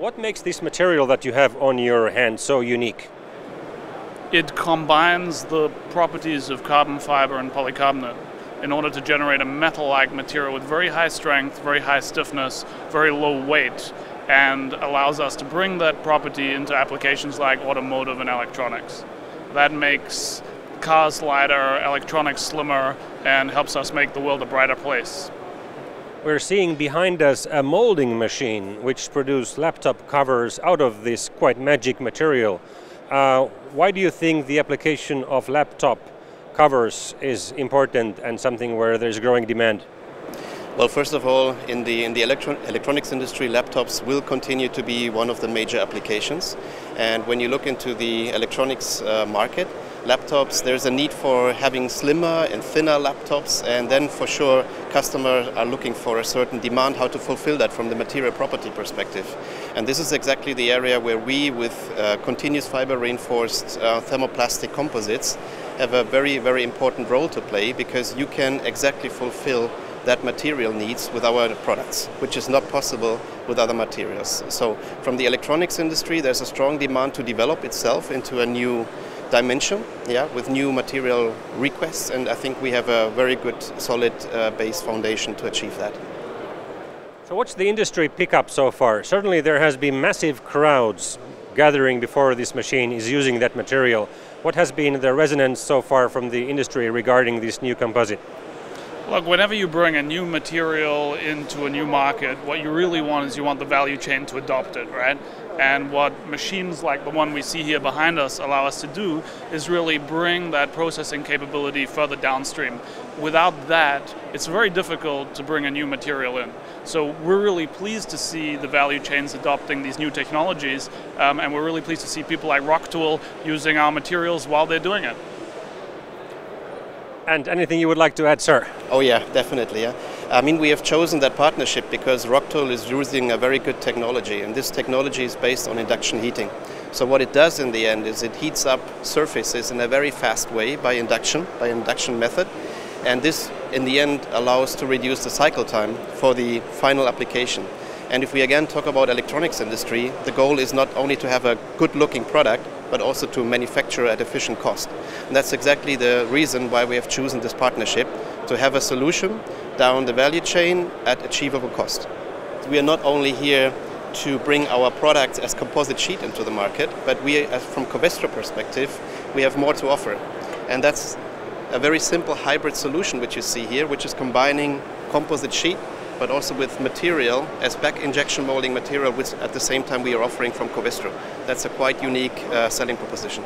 What makes this material that you have on your hand so unique? It combines the properties of carbon fiber and polycarbonate in order to generate a metal-like material with very high strength, very high stiffness, very low weight, and allows us to bring that property into applications like automotive and electronics. That makes cars lighter, electronics slimmer, and helps us make the world a brighter place. We're seeing behind us a molding machine which produces laptop covers out of this quite magic material. Uh, why do you think the application of laptop covers is important and something where there's growing demand? Well, first of all, in the in the electro electronics industry, laptops will continue to be one of the major applications. And when you look into the electronics uh, market, laptops, there's a need for having slimmer and thinner laptops, and then for sure customers are looking for a certain demand how to fulfill that from the material property perspective. And this is exactly the area where we, with uh, continuous fiber reinforced uh, thermoplastic composites, have a very, very important role to play because you can exactly fulfill that material needs with our products, which is not possible with other materials. So from the electronics industry, there's a strong demand to develop itself into a new dimension, yeah, with new material requests, and I think we have a very good, solid uh, base foundation to achieve that. So, what's the industry pickup so far? Certainly, there has been massive crowds gathering before this machine is using that material. What has been the resonance so far from the industry regarding this new composite? Look, whenever you bring a new material into a new market, what you really want is you want the value chain to adopt it, right? And what machines like the one we see here behind us allow us to do is really bring that processing capability further downstream. Without that, it's very difficult to bring a new material in. So we're really pleased to see the value chains adopting these new technologies, um, and we're really pleased to see people like RocTool using our materials while they're doing it. And anything you would like to add, sir? Oh yeah, definitely. Yeah. I mean, we have chosen that partnership because RocTool is using a very good technology, and this technology is based on induction heating. So what it does in the end is it heats up surfaces in a very fast way by induction, by induction method, and this in the end allows to reduce the cycle time for the final application. And if we again talk about electronics industry, the goal is not only to have a good looking product, but also to manufacture at efficient cost. And that's exactly the reason why we have chosen this partnership, to have a solution down the value chain at achievable cost. We are not only here to bring our products as composite sheet into the market, but we, uh, from Covestro perspective, we have more to offer. And that's a very simple hybrid solution which you see here, which is combining composite sheet but also with material as back injection molding material, which at the same time we are offering from Covestro. That's a quite unique uh, selling proposition.